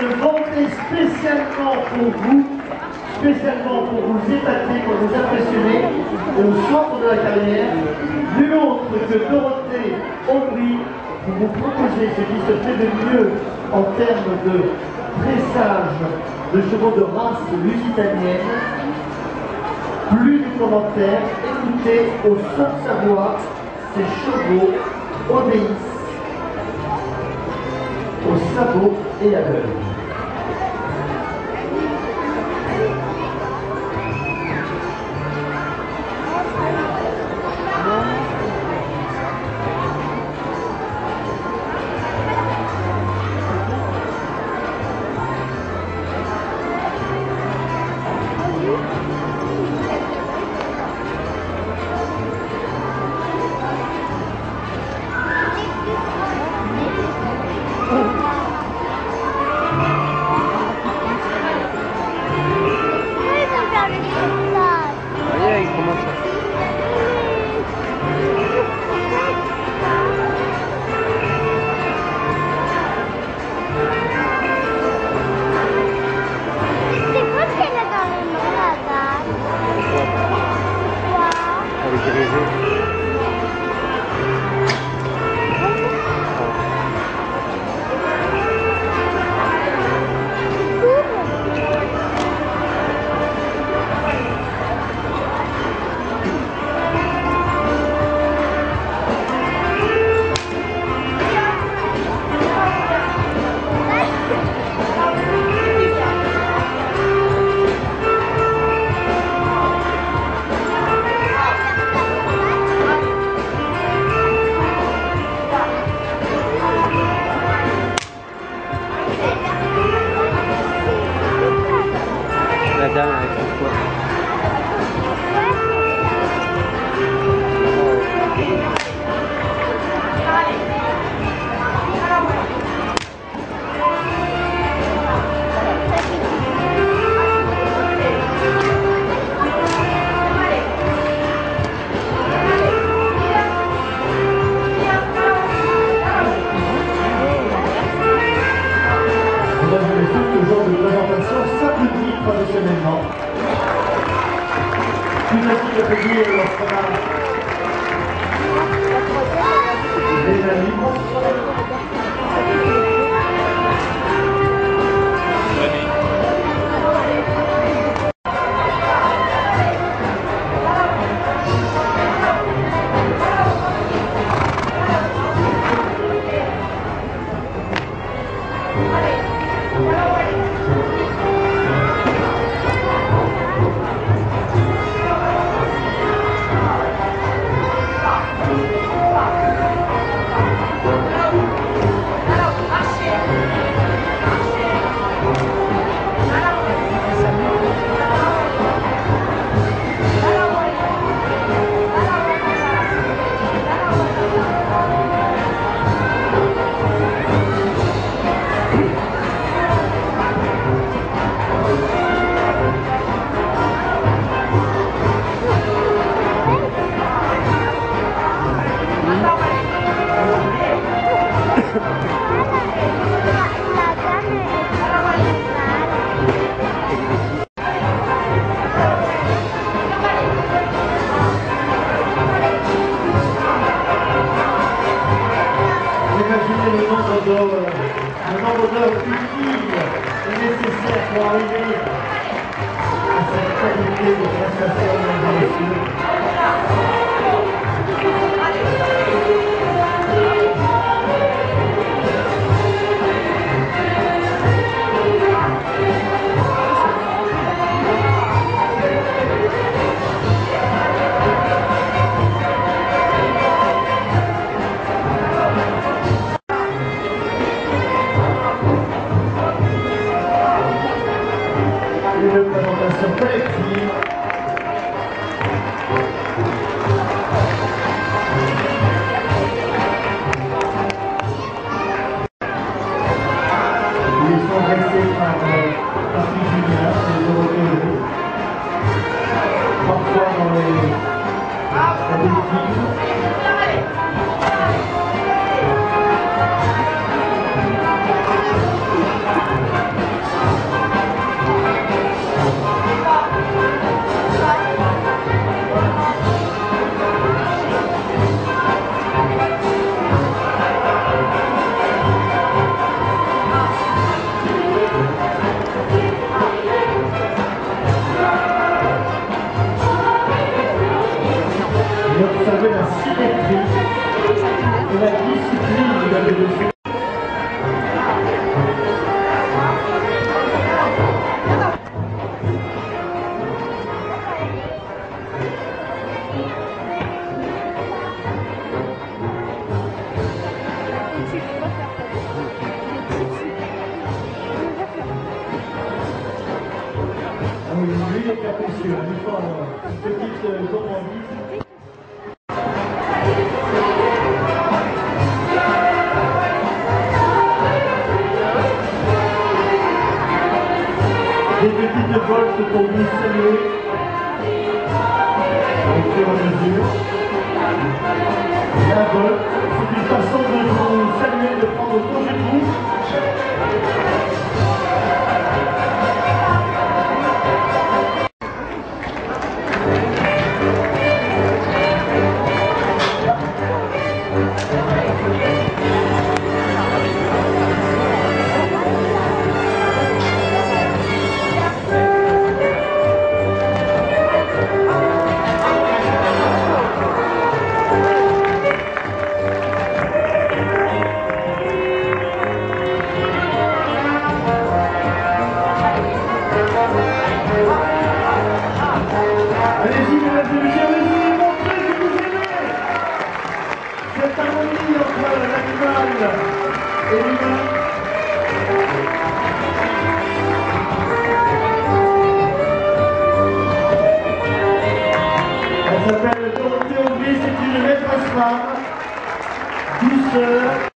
de monter spécialement pour vous, spécialement pour vous épater, pour vous impressionner, au centre de la carrière, nul autre que Dorothée Aubry, pour vous proposer ce qui se fait de mieux en termes de dressage de chevaux de race lusitanienne. Plus de commentaires, écoutez au son de sa voix, ces chevaux obéissent sabot et à l'œil. Ce genre de présentation s'applaudit traditionnellement. Plus facile d'applaudir lorsqu'on a les amis. Nombre d'heures utiles et nécessaires pour arriver à cette qualité de prestation, mesdames et messieurs. Est capricieux. Faut une petite euh, gourmandise. Des petites bolses pour vous saluer au fur et à mesure. La bolte, c'est une façon de vous saluer, de prendre congé de vous. Elle s'appelle Dorothée Aubry, c'est une maîtresse femme, douceur.